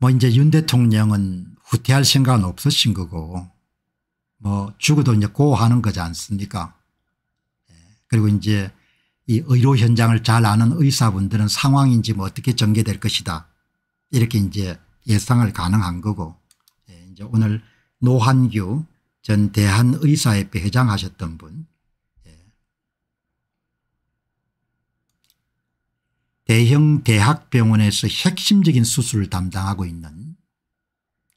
뭐 이제 윤 대통령은 후퇴할 생각은 없으신 거고 뭐 죽어도 이제 고하는 거지 않습니까 예. 그리고 이제 이 의료 현장을 잘 아는 의사분들은 상황인지 뭐 어떻게 전개될 것이다 이렇게 이제 예상을 가능한 거고 예. 이제 오늘 노한규 전 대한의사협회 회장 하셨던 분 대형 대학병원에서 핵심적인 수술을 담당하고 있는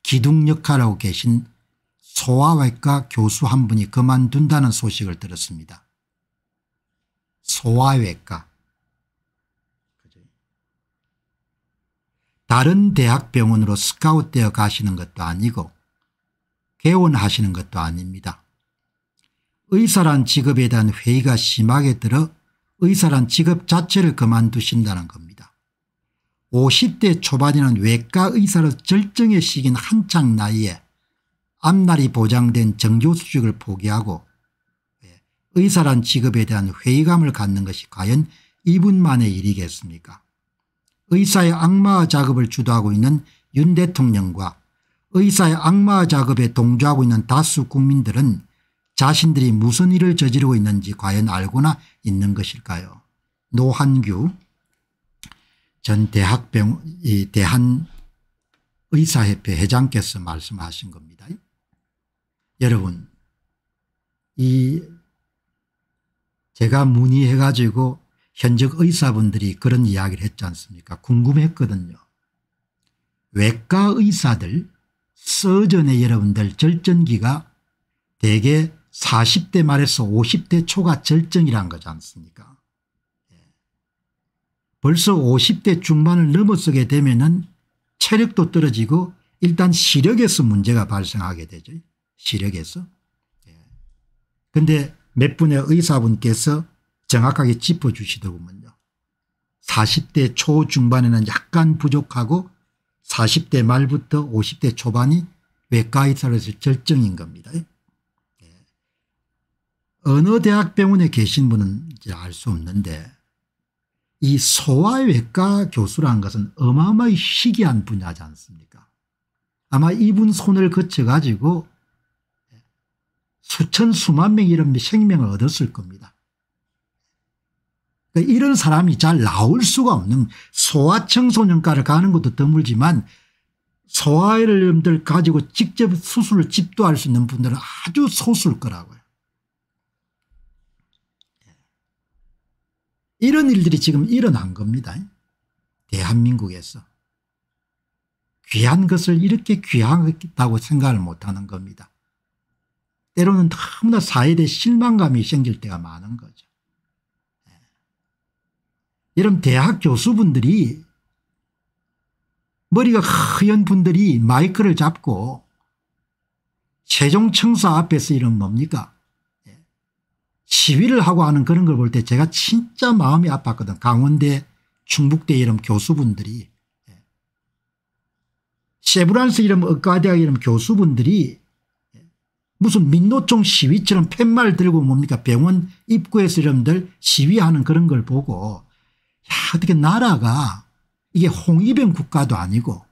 기둥 역할하고 계신 소아외과 교수 한 분이 그만둔다는 소식을 들었습니다. 소아외과. 다른 대학병원으로 스카웃되어 가시는 것도 아니고 개원하시는 것도 아닙니다. 의사란 직업에 대한 회의가 심하게 들어 의사란 직업 자체를 그만두신다는 겁니다. 50대 초반이는 외과 의사로 절정의 시긴 한창 나이에 앞날이 보장된 정교수직을 포기하고 의사란 직업에 대한 회의감을 갖는 것이 과연 이분만의 일이겠습니까 의사의 악마 작업을 주도하고 있는 윤 대통령과 의사의 악마 작업에 동조하고 있는 다수 국민들은 자신들이 무슨 일을 저지르고 있는지 과연 알고나 있는 것일까요 노한규 전 대학병 이 대한의사협회 회장께서 말씀하신 겁니다. 여러분 이 제가 문의해 가지고 현직 의사분들이 그런 이야기를 했지 않습니까 궁금했거든요. 외과 의사들 서전의 여러분들 절전기가 대개 40대 말에서 50대 초가 절정이란 거지 않습니까 예. 벌써 50대 중반을 넘어서게 되면 체력도 떨어지고 일단 시력에서 문제가 발생하게 되죠. 시력에서. 그런데 예. 몇 분의 의사분께서 정확하게 짚어주시더군요. 40대 초중반에는 약간 부족하고 40대 말부터 50대 초반이 외과 의사로서 절정인 겁니다. 어느 대학병원에 계신 분은 알 수 없는데 이 소아외과 교수라는 것은 어마어마히 희귀한 분야지 않습니까 아마 이분 손을 거쳐 가지고 수천 수만 명 이런 생명을 얻었을 겁니다. 그러니까 이런 사람이 잘 나올 수가 없는 소아청소년과를 가는 것도 드물지만 소아를 가지고 직접 수술을 집도할 수 있는 분들은 아주 소수일 거라고요. 이런 일들이 지금 일어난 겁니다. 대한민국에서. 귀한 것을 이렇게 귀하다고 생각을 못하는 겁니다. 때로는 너무나 사회에 실망감이 생길 때가 많은 거죠. 예. 이런 대학 교수분들이 머리가 하얀 분들이 마이크를 잡고 최종 청사 앞에서 이런 뭡니까 시위를 하고 하는 그런 걸 볼 때 제가 진짜 마음이 아팠거든. 강원대 충북대 이런 교수분들이. 세브란스 이름 의과대학 이름 교수분들이 무슨 민노총 시위처럼 팻말 들고 뭡니까? 병원 입구에서 이름들 시위하는 그런 걸 보고 야 어떻게 나라가 이게 홍위병 국가도 아니고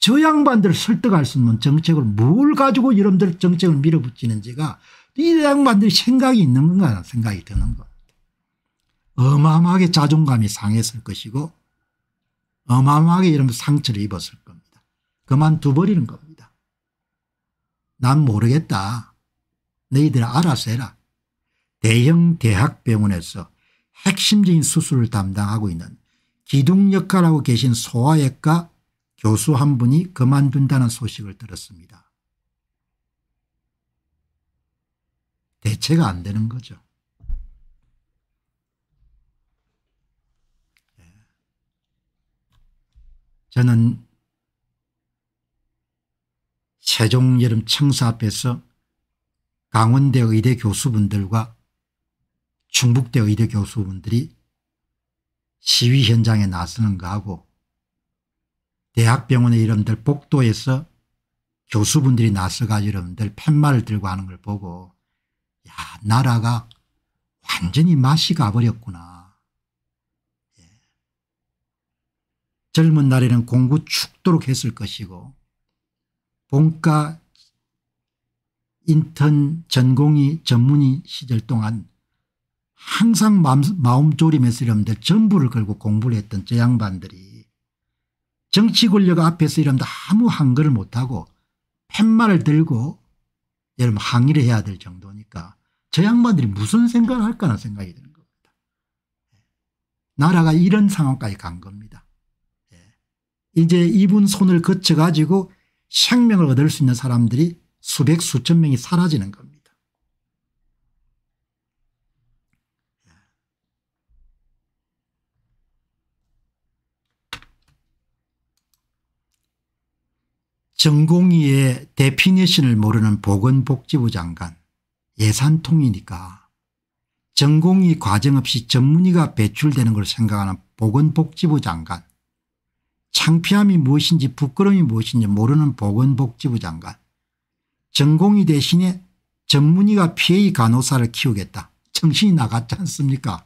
저 양반들 설득할 수 있는 정책을 뭘 가지고 이름들 정책을 밀어붙이는지가 이 양반들이 생각이 있는 건가 생각이 드는 것. 어마어마하게 자존감이 상했을 것이고 어마어마하게 이런 상처를 입었을 겁니다. 그만두 버리는 겁니다. 난 모르겠다. 너희들 알아서 해라. 대형 대학병원에서 핵심적인 수술을 담당하고 있는 기둥 역할하고 계신 소아외과 교수 한 분이 그만둔다는 소식을 들었습니다. 대체가 안 되는 거죠. 예. 저는 세종 여름 청사 앞에서 강원대 의대 교수분들과 충북대 의대 교수분들이 시위 현장에 나서는 거하고 대학병원의 이름들 복도에서 교수분들이 나서가지고 여러분들 팻말을 들고 하는 걸 보고 야 나라가 완전히 맛이 가버렸구나. 예. 젊은 날에는 공부 죽도록 했을 것이고 본과 인턴 전공의 전문의 시절 동안 항상 마음, 마음 이러는데 전부를 걸고 공부를 했던 저 양반들이 정치 권력 앞에서 이러면 아무 한글을 못하고 팻말을 들고 여러분 항의를 해야 될 정도니까 저 양반들이 무슨 생각을 할까 하는 생각이 드는 겁니다. 나라가 이런 상황까지 간 겁니다. 예. 이제 이분 손을 거쳐 가지고 생명을 얻을 수 있는 사람들이 수백 수천 명이 사라지는 겁니다. 전공의의 definition을 모르는 보건복지부 장관 예산통이니까 전공의 과정 없이 전문의가 배출되는 걸 생각하는 보건복지부 장관. 창피함이 무엇인지 부끄러움이 무엇인지 모르는 보건복지부 장관. 전공의 대신에 전문의가 PA 간호사를 키우겠다. 정신이 나갔지 않습니까?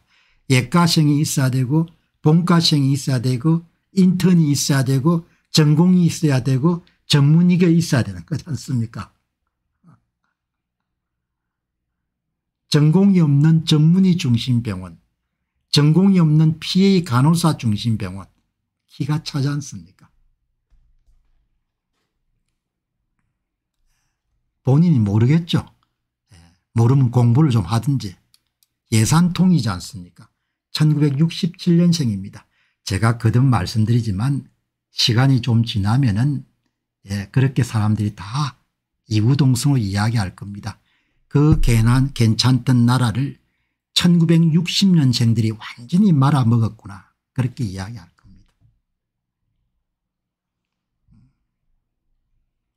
예과생이 있어야 되고 본과생이 있어야 되고 인턴이 있어야 되고 전공이 있어야 되고 전문의가 있어야 되는 거지 않습니까 전공이 없는 전문의 중심 병원 전공이 없는 PA 간호사 중심 병원 기가 차지 않습니까? 본인이 모르겠죠. 예, 모르면 공부를 좀 하든지. 예산통이지 않습니까? 1967년생입니다. 제가 거듭 말씀드리지만 시간이 좀 지나면은 예, 그렇게 사람들이 다 이구동성으로 이야기할 겁니다. 그 괜한 괜찮던 나라를 1960년생들이 완전히 말아먹었구나 그렇게 이야기할 겁니다.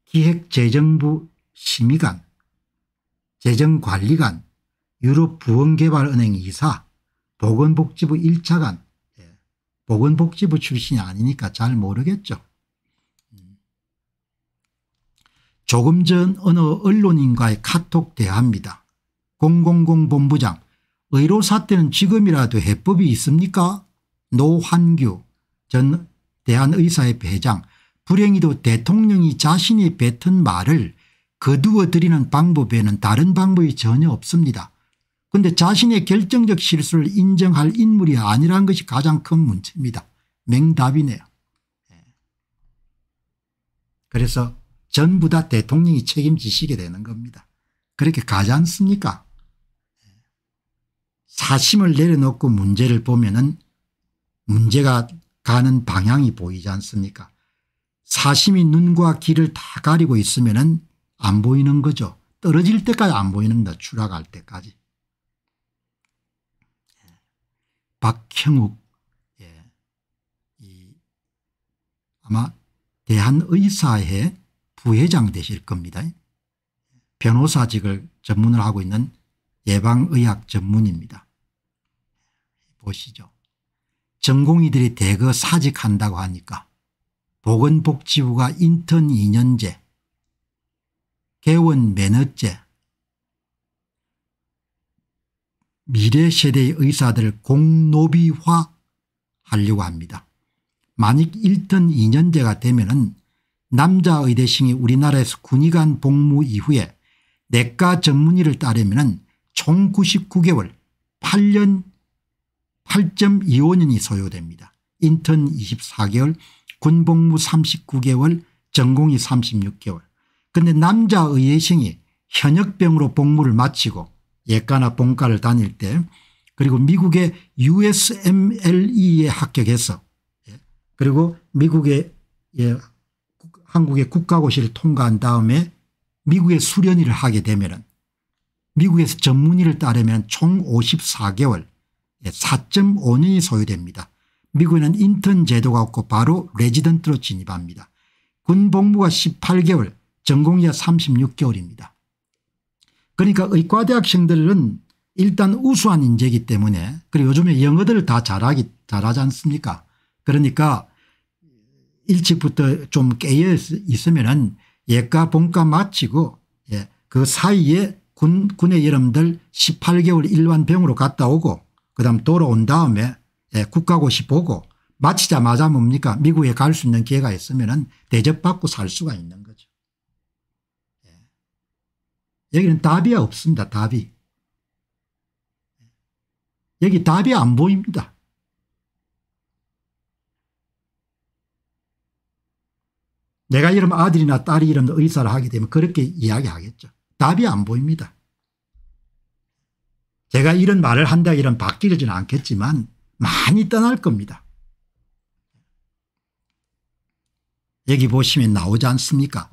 기획재정부 심의관 재정관리관 유럽부원개발은행 이사 보건복지부 1차관 예, 보건복지부 출신이 아니니까 잘 모르겠죠. 조금 전 어느 언론인과의 카톡 대화입니다. 000 본부장 의료사 때는 지금이라도 해법이 있습니까 노환규 전 대한의사협회 회장 불행히도 대통령이 자신이 뱉은 말을 거두어 드리는 방법에는 다른 방법이 전혀 없습니다. 그런데 자신의 결정적 실수를 인정할 인물이 아니라는 것이 가장 큰 문제입니다. 맹답이네요. 예. 그래서 전부 다 대통령이 책임지시게 되는 겁니다. 그렇게 가지 않습니까 사심을 내려놓고 문제를 보면 은 문제가 가는 방향이 보이지 않습니까 사심이 눈과 귀를 다 가리고 있으면 안 보이는 거죠. 떨어질 때까지 안 보이는 다 추락할 때까지. 박형욱 예. 이 아마 대한의사회 부회장 되실 겁니다. 변호사직을 전문을 하고 있는 예방의학 전문입니다. 보시죠. 전공의들이 대거 사직한다고 하니까 보건복지부가 인턴 2년제 개원 매너제 미래 세대의 의사들을 공노비화 하려고 합니다. 만약 1턴 2년제가 되면 은 남자 의대생이 우리나라에서 군의관 복무 이후에 내과 전문의를 따르면 총 99개월 8년 8.25년이 소요됩니다. 인턴 24개월 군복무 39개월 전공이 36개월 그런데 남자 의대생이 현역병으로 복무를 마치고 예과나 본과를 다닐 때 그리고 미국의 USMLE에 합격해서 예, 그리고 미국의 예, 한국의 국가고시를 통과한 다음에 미국에 수련일을 하게 되면 미국에서 전문의를 따르면 총 54개월 4.5년이 소요됩니다. 미국에는 인턴 제도가 없고 바로 레지던트로 진입합니다. 군복무가 18개월 전공의가 36개월입니다. 그러니까 의과대학생들은 일단 우수한 인재이기 때문에 그리고 요즘에 영어들을 다 잘하기 잘하지 않습니까 그러니까 일찍부터 좀 깨어 있으면은 예과 본과 마치고 예, 그 사이에 군, 군의 여러분들 18개월 일반 병으로 갔다 오고 그 다음 돌아온 다음에 예, 국가고시 보고 마치자마자 뭡니까 미국에 갈 수 있는 기회가 있으면 대접받고 살 수가 있는 거죠. 예. 여기는 답이 없습니다. 답이. 여기 답이 안 보입니다. 내가 이름 아들이나 딸이 이름 의사를 하게 되면 그렇게 이야기하겠죠. 답이 안 보입니다. 제가 이런 말을 한다 이런 바뀌지는 않겠지만 많이 떠날 겁니다. 여기 보시면 나오지 않습니까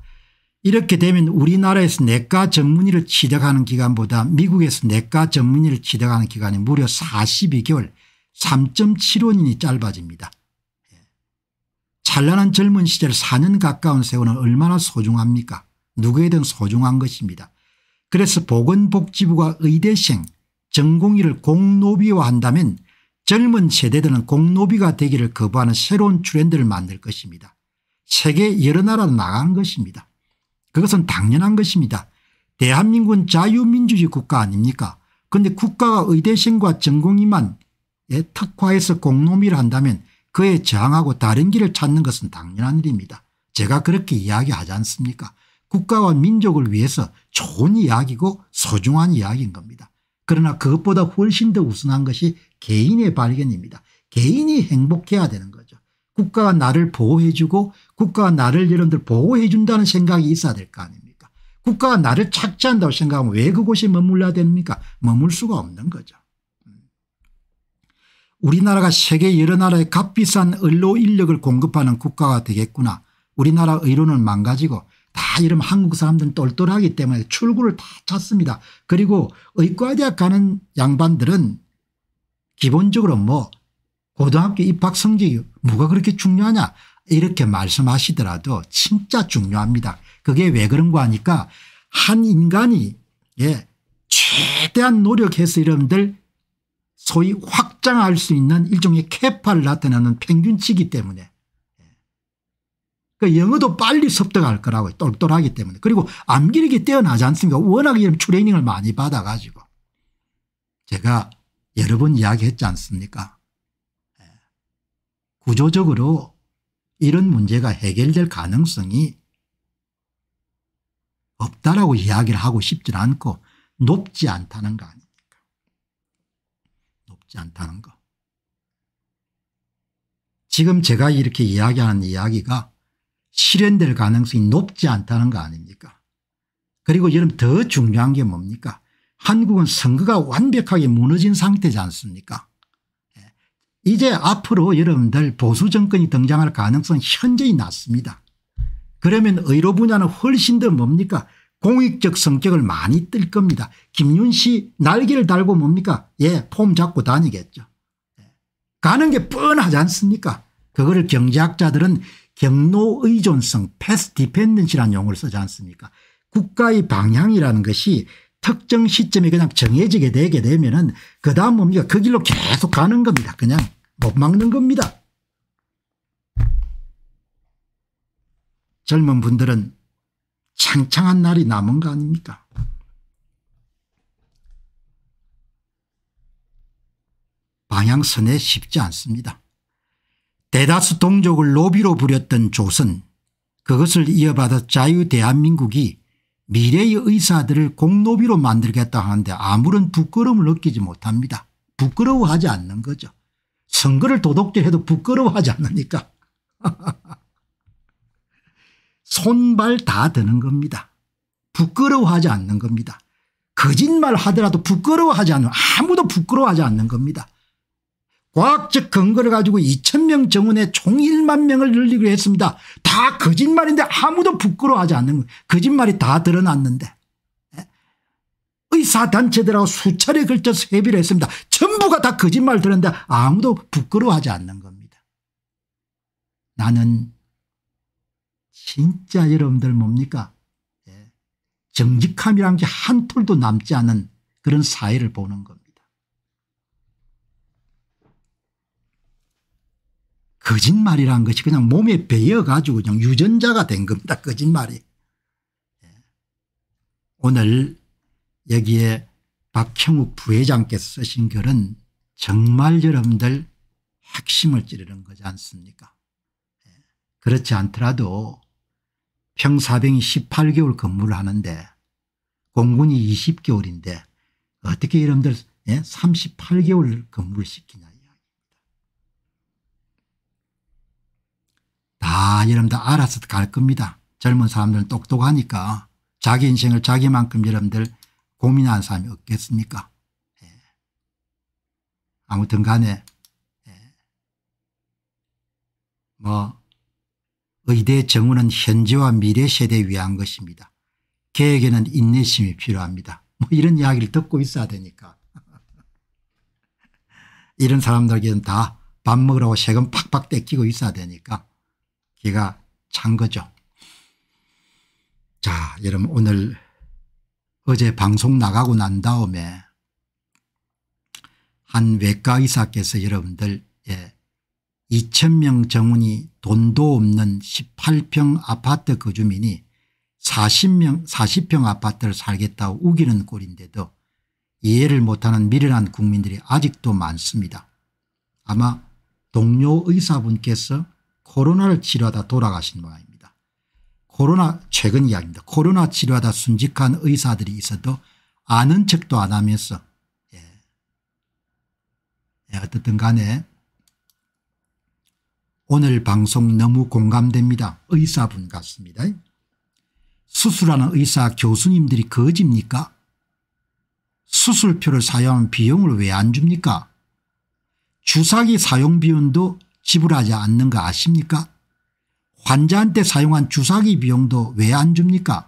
이렇게 되면 우리나라에서 내과 전문의를 취득하는 기간보다 미국에서 내과 전문의를 취득하는 기간이 무려 42개월 3.75년이 짧아집니다. 찬란한 젊은 시절 4년 가까운 세월은 얼마나 소중합니까 누구에든 소중한 것입니다. 그래서 보건복지부가 의대생 전공의를 공노비화한다면 젊은 세대들은 공노비가 되기를 거부하는 새로운 트렌드를 만들 것입니다. 세계 여러 나라로 나간 것입니다. 그것은 당연한 것입니다. 대한민국은 자유민주주의 국가 아닙니까 그런데 국가가 의대생과 전공의만 특화해서 공노비를 한다면 그에 저항하고 다른 길을 찾는 것은 당연한 일입니다. 제가 그렇게 이야기하지 않습니까 국가와 민족을 위해서 좋은 이야기고 소중한 이야기인 겁니다. 그러나 그것보다 훨씬 더 우선한 것이 개인의 발견입니다. 개인이 행복해야 되는 거죠. 국가가 나를 보호해 주고 국가가 나를 여러분들 보호해 준다는 생각이 있어야 될 거 아닙니까 국가가 나를 착취한다고 생각하면 왜 그곳에 머물러야 됩니까 머물 수가 없는 거죠. 음. 우리나라가 세계 여러 나라에 값비싼 의료 인력을 공급하는 국가가 되겠구나. 우리나라 의료는 망가지고 다 이러면 한국 사람들은 똘똘하기 때문에 출구를 다 찾습니다. 그리고 의과대학 가는 양반들은 기본적으로 뭐 고등학교 입학 성적이 뭐가 그렇게 중요하냐 이렇게 말씀하시더라도 진짜 중요합니다. 그게 왜 그런 거 하니까 한 인간이 예 최대한 노력해서 여러분들 소위 확 장할 수 있는 일종의 캐파를 나타내는 평균치기 때문에. 그 영어도 빨리 습득할 거라고 똘똘하기 때문에. 그리고 암기력이 뛰어나지 않습니까? 워낙 이런 트레이닝을 많이 받아 가지고. 제가 여러 번 이야기했지 않습니까? 예. 구조적으로 이런 문제가 해결될 가능성이 없다라고 이야기를 하고 싶지 않고 높지 않다는 거 아닙니까 높지 않다는 거. 지금 제가 이렇게 이야기하는 이야기가 실현될 가능성이 높지 않다는 거 아닙니까? 그리고 여러분 더 중요한 게 뭡니까? 한국은 선거가 완벽하게 무너진 상태지 않습니까? 예. 이제 앞으로 여러분들 보수 정권이 등장할 가능성은 현저히 낮습니다. 그러면 의료 분야는 훨씬 더 뭡니까 공익적 성격을 많이 뜰 겁니다. 김윤 씨 날개를 달고 뭡니까 예, 폼 잡고 다니겠죠. 예. 가는 게 뻔하지 않습니까 그거를 경제학자들은 경로 의존성 패스 디펜던시라는 용어를 쓰지 않습니까 국가의 방향이라는 것이 특정 시점에 그냥 정해지게 되게 되면 그 다음 뭡니까 그 길로 계속 가는 겁니다. 그냥 못 막는 겁니다. 젊은 분들은 창창한 날이 남은 거 아닙니까 방향선에 쉽지 않습니다. 대다수 동족을 노비로 부렸던 조선 그것을 이어받아 자유 대한민국이 미래의 의사들을 공노비로 만들겠다 하는데 아무런 부끄러움을 느끼지 못합니다. 부끄러워하지 않는 거죠. 선거를 도둑질해도 부끄러워하지 않으니까 손발 다 드는 겁니다. 부끄러워하지 않는 겁니다. 거짓말 하더라도 부끄러워하지 않는 아무도 부끄러워하지 않는 겁니다. 과학적 근거를 가지고 2천명 정원에 총 1만 명을 늘리기로 했습니다. 다 거짓말인데 아무도 부끄러워하지 않는 거예요. 거짓말이 다 드러났는데. 예? 의사단체들하고 수차례 걸쳐서 회비를 했습니다. 전부가 다 거짓말 들었는데 아무도 부끄러워하지 않는 겁니다. 나는 진짜 여러분들 뭡니까 예. 정직함이란 게 한 톨도 남지 않은 그런 사회를 보는 겁니다. 거짓말이라는 것이 그냥 몸에 배어가지고 그냥 유전자가 된 겁니다. 거짓말이. 예. 오늘 여기에 박형욱 부회장께서 쓰신 글은 정말 여러분들 핵심을 찌르는 거지 않습니까 예. 그렇지 않더라도 평사병이 18개월 근무를 하는데 공군이 20개월인데 어떻게 여러분들 38개월 예? 근무를 시키냐 이야기입니다. 다 여러분들 알아서 갈 겁니다. 젊은 사람들은 똑똑하니까 자기 인생을 자기만큼 여러분들 고민하는 사람이 없겠습니까 예. 아무튼 간에 예. 뭐 의대 정원은 현재와 미래 세대에 위한 것입니다. 계획에는 인내심이 필요합니다. 뭐 이런 이야기를 듣고 있어야 되니까. 이런 사람들에게는 다 밥 먹으라고 세금 팍팍 떼끼고 있어야 되니까 기가 찬 거죠. 자 여러분 오늘 어제 방송 나가고 난 다음에 한 외과 의사께서 여러분들 예, 2천명 정원이 돈도 없는 18평 아파트 거주민이 40명 40평 아파트를 살겠다고 우기는 꼴인데도 이해를 못하는 미련한 국민들이 아직도 많습니다. 아마 동료 의사분께서 코로나를 치료하다 돌아가신 모양입니다. 코로나 최근 이야기입니다. 코로나 치료하다 순직한 의사들이 있어도 아는 척도 안 하면서 예. 예, 어떻든 간에 오늘 방송 너무 공감됩니다. 의사분 같습니다. 수술하는 의사 교수님들이 거짓입니까 수술표를 사용하면 비용을 왜 안 줍니까 주사기 사용 비용도 지불하지 않는 거 아십니까 환자한테 사용한 주사기 비용도 왜 안 줍니까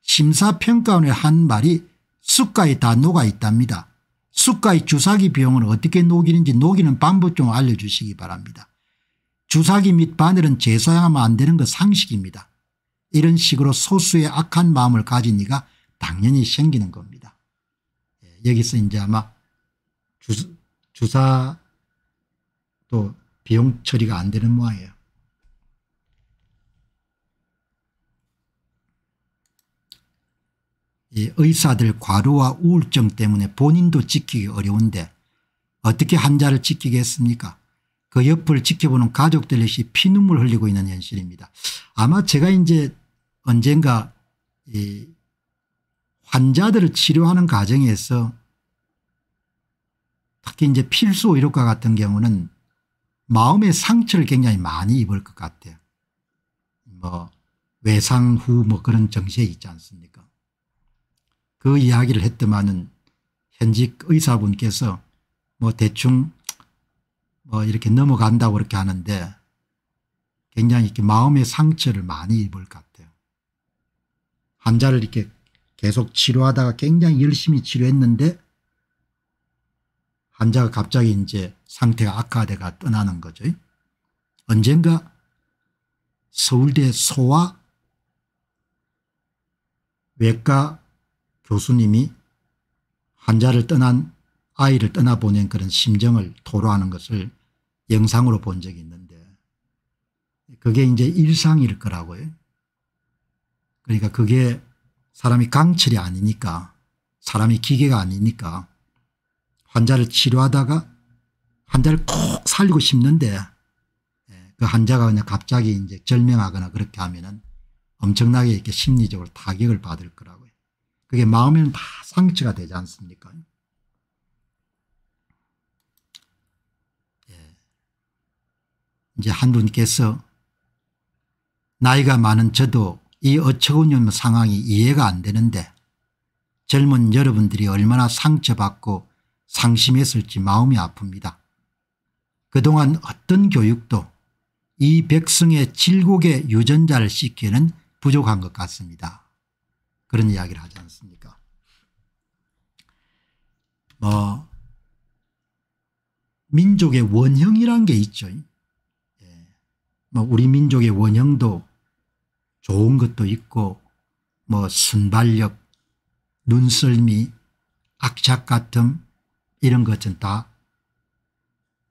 심사평가원의 한 말이 숫가에 다 녹아 있답니다. 숫가의 주사기 비용을 어떻게 녹이는지 녹이는 방법 좀 알려주시기 바랍니다. 주사기 및 바늘은 재사용하면 안 되는 것 상식입니다. 이런 식으로 소수의 악한 마음을 가진 이가 당연히 생기는 겁니다. 예, 여기서 이제 아마 주, 주사 또 비용 처리가 안 되는 모양이에요. 이 의사들 과로와 우울증 때문에 본인도 지키기 어려운데 어떻게 환자를 지키겠습니까 그 옆을 지켜보는 가족들 역시 피눈물 흘리고 있는 현실입니다. 아마 제가 이제 언젠가 이 환자들을 치료하는 과정에서 특히 이제 필수 의료과 같은 경우는 마음의 상처를 굉장히 많이 입을 것 같아요. 뭐 외상 후 뭐 그런 정세 있지 않습니까 그 이야기를 했더만은 현직 의사분께서 뭐 대충 뭐 이렇게 넘어간다고 그렇게 하는데 굉장히 이렇게 마음의 상처를 많이 입을 것 같아요. 환자를 이렇게 계속 치료하다가 굉장히 열심히 치료했는데 환자가 갑자기 이제 상태가 악화돼가 떠나는 거죠. 언젠가 서울대 소아 외과 교수님이 환자를 떠난 아이를 떠나보낸 그런 심정을 토로하는 것을 영상으로 본 적이 있는데 그게 이제 일상일 거라고요. 그러니까 그게 사람이 강철이 아니니까 사람이 기계가 아니니까 환자를 치료하다가 환자를 꼭 살리고 싶는데 예, 그 환자가 그냥 갑자기 이제 절명하거나 그렇게 하면은 엄청나게 이렇게 심리적으로 타격을 받을 거라고요. 그게 마음에는 다 상처가 되지 않습니까? 이제 한 분께서 나이가 많은 저도 이 어처구니없는 상황이 이해가 안 되는데 젊은 여러분들이 얼마나 상처받고 상심했을지 마음이 아픕니다. 그동안 어떤 교육도 이 백성의 질곡의 유전자를 씻기에는 부족한 것 같습니다. 그런 이야기를 하지 않습니까 뭐 민족의 원형이란 게 있죠. 예. 뭐 우리 민족의 원형도 좋은 것도 있고 뭐 순발력 눈썰미 악착 같음 이런 것은 다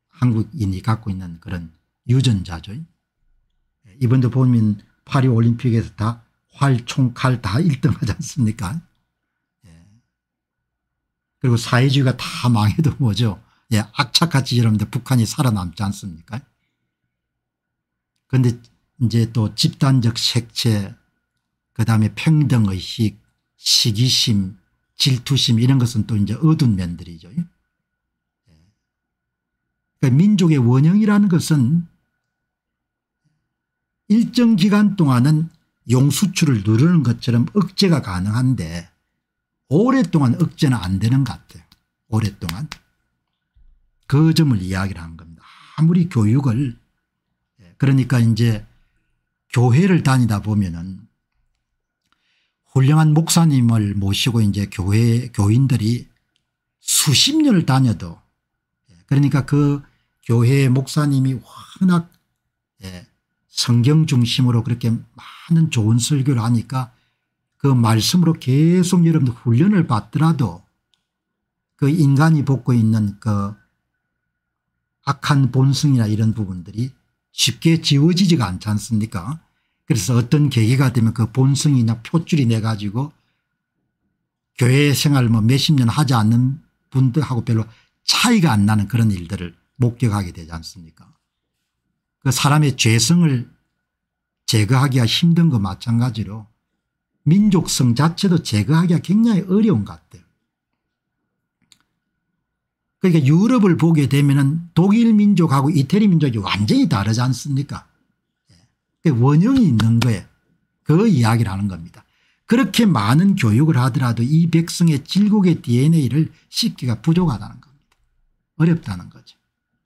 한국인이 갖고 있는 그런 유전자죠. 이번도 보면 파리올림픽에서 다 활, 총, 칼 다 1등 하지 않습니까 예. 그리고 사회주의가 다 망해도 뭐죠. 예, 악착같이 여러분들 북한이 살아남지 않습니까 그런데 이제 또 집단적 색채 그다음에 평등의식 시기심 질투심 이런 것은 또 이제 어두운 면들이죠. 예. 그러니까 민족의 원형이라는 것은 일정 기간 동안은 용수출을 누르는 것처럼 억제가 가능한데 오랫동안 억제는 안 되는 것 같아요. 오랫동안. 그 점을 이야기를 한 겁니다. 아무리 교육을 예, 그러니까 이제 교회를 다니다 보면은 훌륭한 목사님을 모시고 이제 교회 교인들이 수십 년을 다녀도 예, 그러니까 그 교회 목사님이 워낙 예, 성경 중심으로 그렇게 많은 좋은 설교를 하니까 그 말씀으로 계속 여러분들 훈련을 받더라도 그 인간이 벗고 있는 그 악한 본성이나 이런 부분들이 쉽게 지워지지가 않지 않습니까 그래서 어떤 계기가 되면 그 본성이나 표줄이 내 가지고 교회 생활 뭐 몇십 년 하지 않는 분들하고 별로 차이가 안 나는 그런 일들을 목격하게 되지 않습니까 그 사람의 죄성을 제거하기가 힘든 것 마찬가지로 민족성 자체도 제거하기가 굉장히 어려운 것 같아요. 그러니까 유럽을 보게 되면 독일 민족하고 이태리 민족이 완전히 다르지 않습니까 예. 원형이 있는 거예요. 그 이야기를 하는 겁니다. 그렇게 많은 교육을 하더라도 이 백성의 질곡의 DNA를 씻기가 부족하다는 겁니다. 어렵다는 거죠.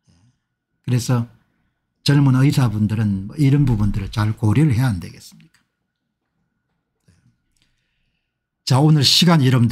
예. 그래서 젊은 의사분들은 뭐 이런 부분들을 잘 고려를 해야 안 되겠습니까 자 오늘 시간 여러분들